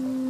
you